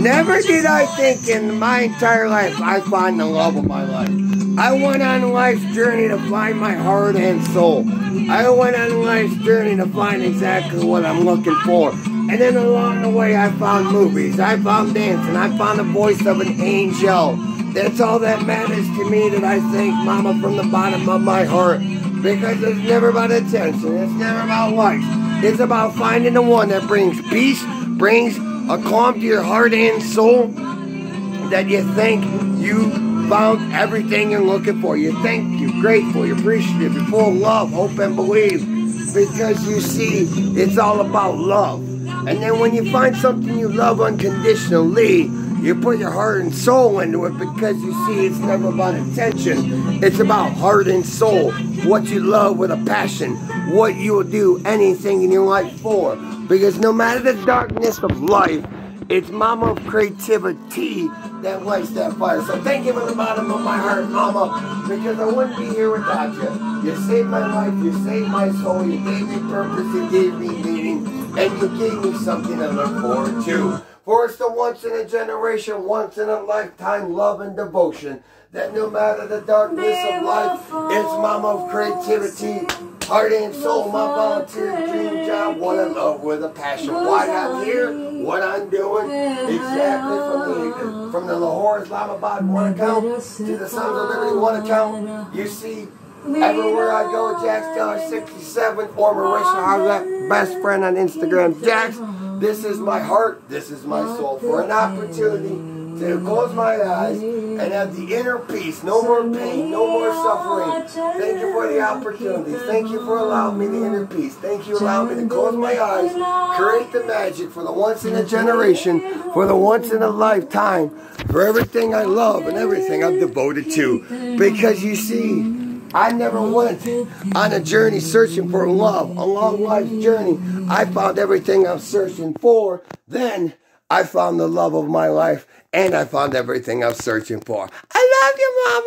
Never did I think in my entire life I'd find the love of my life. I went on life's journey to find my heart and soul. I went on life's journey to find exactly what I'm looking for. And then along the way, I found movies, I found dancing, I found the voice of an angel. That's all that matters to me that I thank Mama from the bottom of my heart. Because it's never about attention, it's never about likes. It's about finding the one that brings peace, brings a calm to your heart and soul, that you think you found everything you're looking for. You think you're grateful, you're appreciative, you're full of love, hope, and believe. Because you see, it's all about love. And then when you find something you love unconditionally, you put your heart and soul into it because you see it's never about attention. It's about heart and soul. What you love with a passion. What you will do anything in your life for. Because no matter the darkness of life, it's Mama creativity that lights that fire. So thank you from the bottom of my heart, Mama, because I wouldn't be here without you. You saved my life, you saved my soul, you gave me purpose, you gave me meaning, and you gave me something to look forward to. For it's the once in a generation, once in a lifetime love and devotion that no matter the darkness of life, it's Mama of creativity, heart and soul, my volunteer dream job, what I love with a passion. Why I'm here, what I'm doing, exactly from the from the Lahore Islamabad one account to the Sons of Liberty one account. You see, everywhere I go, Jax Teller 67 or Mehwish Hayat, best friend on Instagram, Jax. This is my heart, this is my soul for an opportunity to close my eyes and have the inner peace. No more pain, no more suffering. Thank you for the opportunity. Thank you for allowing me the inner peace. Thank you for allowing me to close my eyes, create the magic for the once in a generation, for the once in a lifetime, for everything I love and everything I'm devoted to. Because you see, I never went on a journey searching for love, a long life journey. I found everything I'm searching for. Then I found the love of my life and I found everything I'm searching for. I love you, Mama.